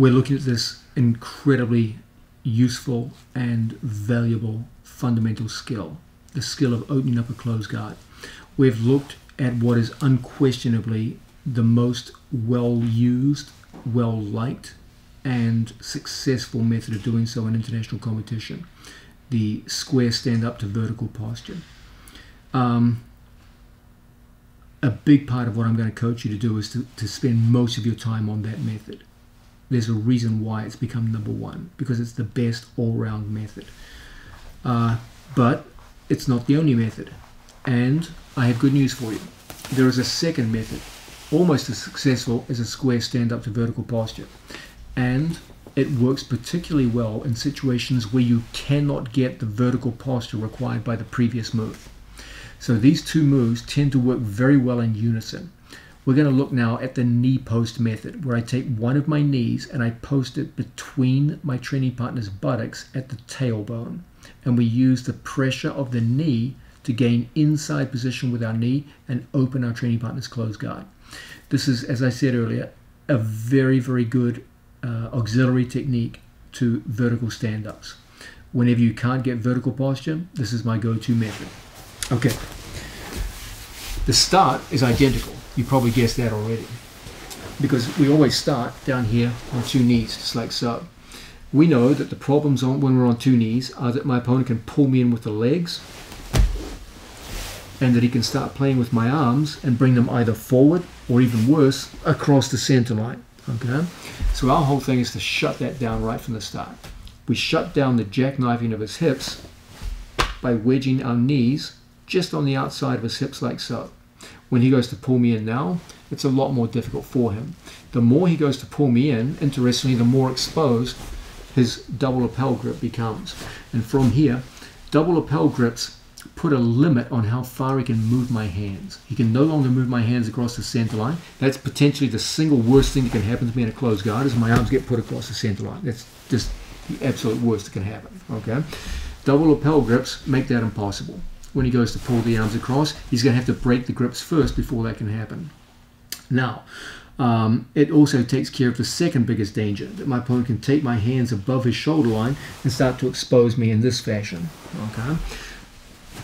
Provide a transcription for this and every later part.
we're looking at this incredibly useful and valuable fundamental skill, the skill of opening up a closed guard. We've looked at what is unquestionably the most well used, well liked, and successful method of doing so in international competition the square stand up to vertical posture. Um, a big part of what I'm going to coach you to do is to, to spend most of your time on that method. There's a reason why it's become number one because it's the best all round method. Uh, but it's not the only method. And I have good news for you. There is a second method, almost as successful as a square stand up to vertical posture. And it works particularly well in situations where you cannot get the vertical posture required by the previous move. So these two moves tend to work very well in unison. We're going to look now at the knee post method, where I take one of my knees and I post it between my training partner's buttocks at the tailbone. And we use the pressure of the knee to gain inside position with our knee and open our training partner's closed guard. This is, as I said earlier, a very, very good uh, auxiliary technique to vertical stand-ups. Whenever you can't get vertical posture, this is my go-to method. Okay. The start is identical. You probably guessed that already. Because we always start down here on two knees, just like so. We know that the problems on, when we're on two knees are that my opponent can pull me in with the legs and that he can start playing with my arms and bring them either forward or even worse, across the center line. Okay? So our whole thing is to shut that down right from the start. We shut down the jackknifing of his hips by wedging our knees just on the outside of his hips like so. When he goes to pull me in now, it's a lot more difficult for him. The more he goes to pull me in, interestingly, the more exposed his double lapel grip becomes. And from here, double lapel grips put a limit on how far he can move my hands. He can no longer move my hands across the center line. That's potentially the single worst thing that can happen to me in a closed guard is my arms get put across the center line. That's just the absolute worst that can happen. Okay, double lapel grips make that impossible. When he goes to pull the arms across, he's going to have to break the grips first before that can happen. Now, um, it also takes care of the second biggest danger that my opponent can take my hands above his shoulder line and start to expose me in this fashion. Okay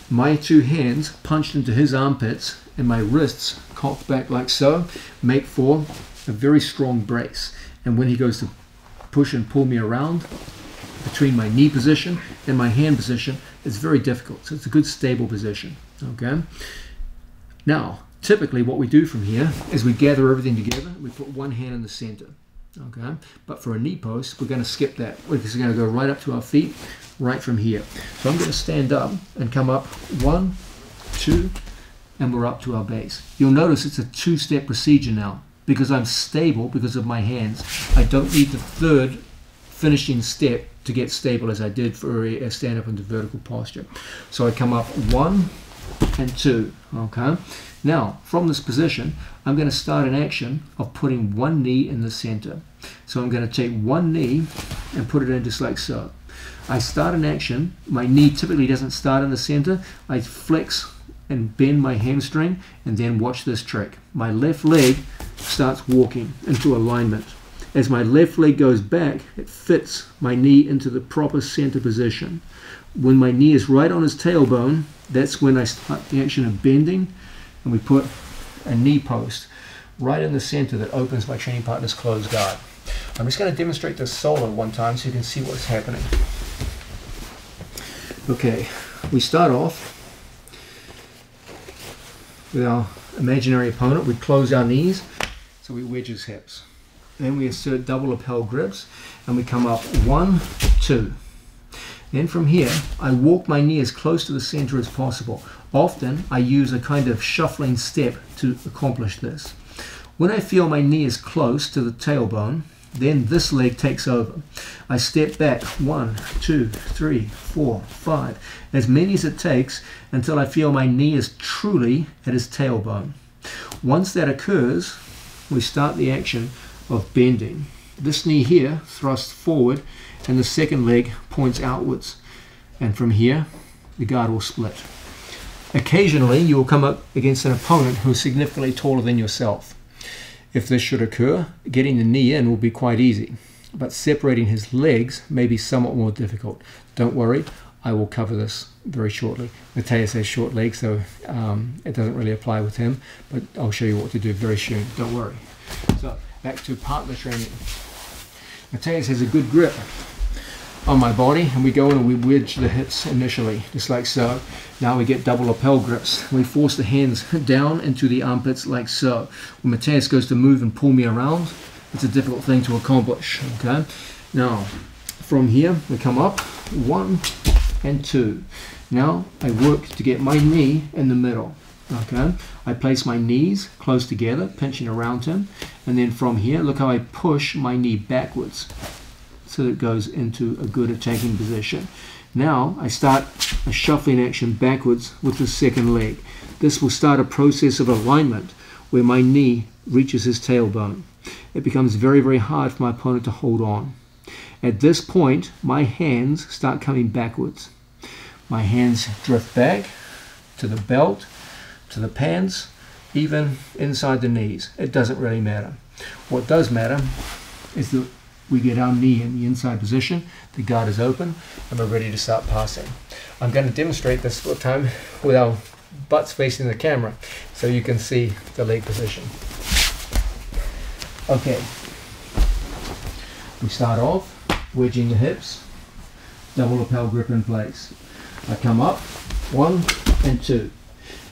my two hands punched into his armpits and my wrists cocked back like so make for a very strong brace. And when he goes to push and pull me around between my knee position and my hand position, it's very difficult. So it's a good stable position. Okay. Now, typically what we do from here is we gather everything together. We put one hand in the center. Okay. But for a knee post, we're going to skip that. We're just going to go right up to our feet right from here. So I'm going to stand up and come up one, two, and we're up to our base. You'll notice it's a two-step procedure now because I'm stable because of my hands. I don't need the third finishing step to get stable as I did for a stand up into vertical posture. So I come up one and two, okay? Now, from this position, I'm going to start an action of putting one knee in the center. So I'm going to take one knee and put it in just like so. I start an action, my knee typically doesn't start in the center. I flex and bend my hamstring and then watch this trick. My left leg starts walking into alignment. As my left leg goes back, it fits my knee into the proper center position. When my knee is right on his tailbone, that's when I start the action of bending and we put a knee post right in the center that opens my training partner's closed guard. I'm just going to demonstrate this solo one time so you can see what's happening. Okay, we start off with our imaginary opponent. We close our knees, so we wedge his hips. Then we insert double lapel grips, and we come up one, two. Then from here, I walk my knee as close to the center as possible. Often, I use a kind of shuffling step to accomplish this. When I feel my knee is close to the tailbone, then this leg takes over. I step back one, two, three, four, five, as many as it takes until I feel my knee is truly at his tailbone. Once that occurs, we start the action of bending. This knee here thrusts forward and the second leg points outwards. And from here, the guard will split. Occasionally, you will come up against an opponent who is significantly taller than yourself. If this should occur, getting the knee in will be quite easy. but separating his legs may be somewhat more difficult. Don't worry, I will cover this very shortly. Mateus has short legs, so um, it doesn't really apply with him, but I'll show you what to do very soon. Don't worry. So, back to partner training. Mateus has a good grip on my body and we go in and we wedge the hips initially just like so. Now we get double lapel grips. We force the hands down into the armpits like so. When Mateus goes to move and pull me around it's a difficult thing to accomplish okay? Now from here we come up. One and two. Now I work to get my knee in the middle okay I place my knees close together pinching around him and then from here look how I push my knee backwards so that it goes into a good attacking position. Now I start a shuffling action backwards with the second leg. This will start a process of alignment where my knee reaches his tailbone. It becomes very, very hard for my opponent to hold on. At this point, my hands start coming backwards. My hands drift back to the belt, to the pants, even inside the knees. It doesn't really matter. What does matter is that we get our knee in the inside position, the guard is open, and we're ready to start passing. I'm going to demonstrate this for time with our butts facing the camera so you can see the leg position. Okay, we start off wedging the hips, double lapel grip in place. I come up, one and two.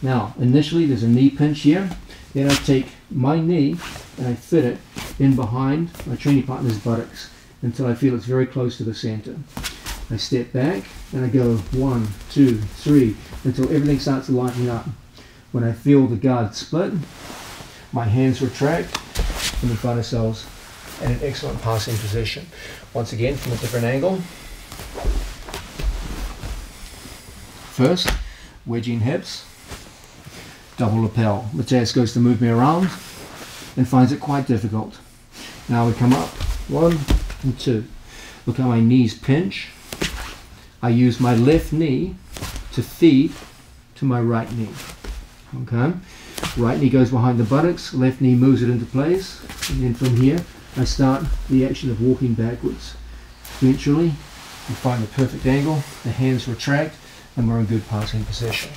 Now, initially there's a knee pinch here, then I take my knee and I fit it in behind my training partner's buttocks until I feel it's very close to the center. I step back and I go one, two, three until everything starts lining up. When I feel the guard split, my hands retract and we find ourselves in an excellent passing position. Once again, from a different angle. First, wedging hips, double lapel. Mateus goes to move me around and finds it quite difficult. Now we come up, one and two. Look how my knees pinch. I use my left knee to feed to my right knee. Okay? Right knee goes behind the buttocks, left knee moves it into place, and then from here I start the action of walking backwards. Eventually, we find the perfect angle, the hands retract, and we're in good passing position.